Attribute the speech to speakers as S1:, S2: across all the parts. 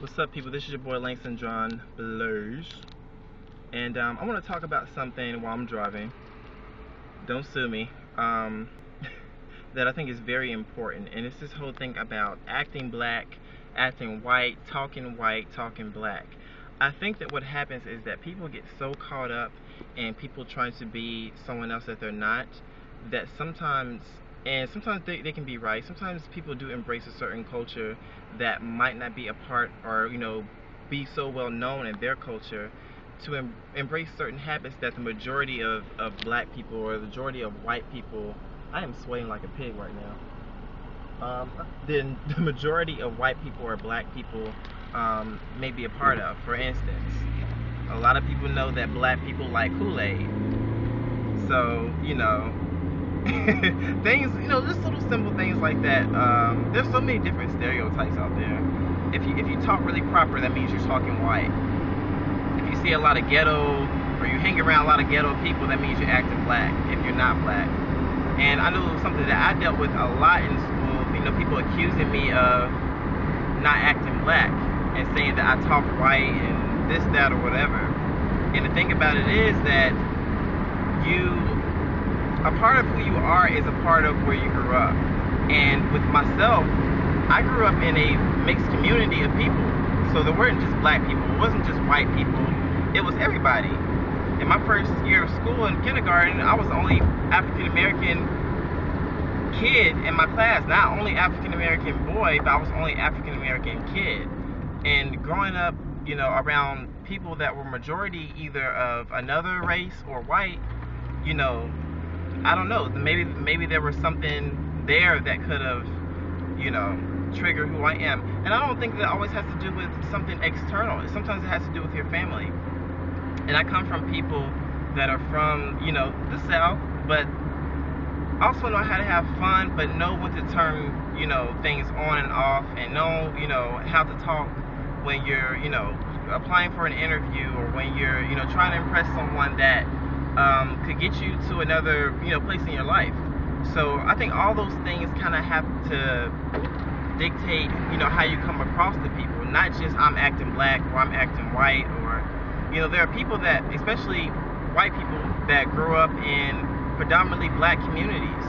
S1: What's up, people? This is your boy Langston John Blaze, and um, I want to talk about something while I'm driving. Don't sue me. Um, that I think is very important, and it's this whole thing about acting black, acting white, talking white, talking black. I think that what happens is that people get so caught up in people trying to be someone else that they're not that sometimes and sometimes they, they can be right. Sometimes people do embrace a certain culture that might not be a part or you know be so well known in their culture. To em embrace certain habits that the majority of, of black people or the majority of white people I am swaying like a pig right now. Um, then the majority of white people or black people um, may be a part of. For instance a lot of people know that black people like Kool-Aid. So you know things, you know, just little simple things like that. Um, there's so many different stereotypes out there. If you if you talk really proper, that means you're talking white. If you see a lot of ghetto or you hang around a lot of ghetto people, that means you're acting black. If you're not black, and I know something that I dealt with a lot in school. You know, people accusing me of not acting black and saying that I talk white and this, that, or whatever. And the thing about it is that you a part of who you are is a part of where you grew up. And with myself, I grew up in a mixed community of people. So there weren't just black people, it wasn't just white people, it was everybody. In my first year of school in kindergarten, I was the only African American kid in my class. Not only African American boy, but I was only African American kid. And growing up, you know, around people that were majority either of another race or white, you know, I don't know. Maybe maybe there was something there that could have, you know, triggered who I am. And I don't think that always has to do with something external. Sometimes it has to do with your family. And I come from people that are from, you know, the South, but also know how to have fun, but know when to turn, you know, things on and off, and know, you know, how to talk when you're, you know, applying for an interview or when you're, you know, trying to impress someone that um, could get you to another you know place in your life. So I think all those things kind of have to dictate you know how you come across to people, not just I'm acting black or I'm acting white or you know there are people that especially white people that grow up in predominantly black communities.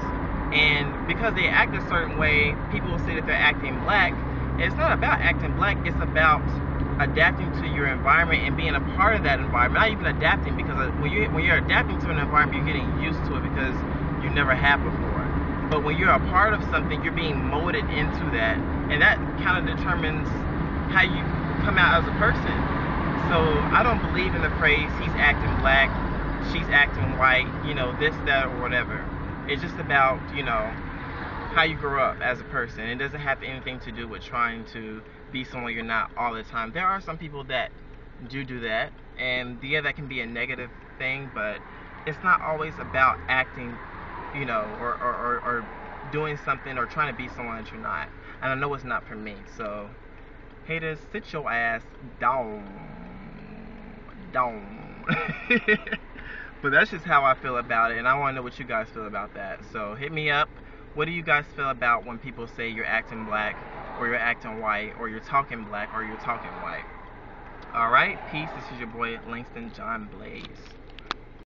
S1: And because they act a certain way people will say that they're acting black. It's not about acting black it's about adapting to your environment and being a part of that environment. Not even adapting because uh, when you when you're adapting to an environment, you're getting used to it because you never have before. But when you're a part of something, you're being molded into that, and that kind of determines how you come out as a person. So I don't believe in the phrase "he's acting black," "she's acting white," you know, this, that, or whatever. It's just about you know how you grow up as a person. It doesn't have anything to do with trying to be someone you're not all the time. There are some people that do do that, and yeah, that can be a negative thing, but it's not always about acting, you know, or, or, or, or doing something or trying to be someone that you're not. And I know it's not for me, so haters, sit your ass down. Down. but that's just how I feel about it, and I want to know what you guys feel about that. So hit me up. What do you guys feel about when people say you're acting black, or you're acting white, or you're talking black, or you're talking white? Alright, peace. This is your boy Langston John Blaze.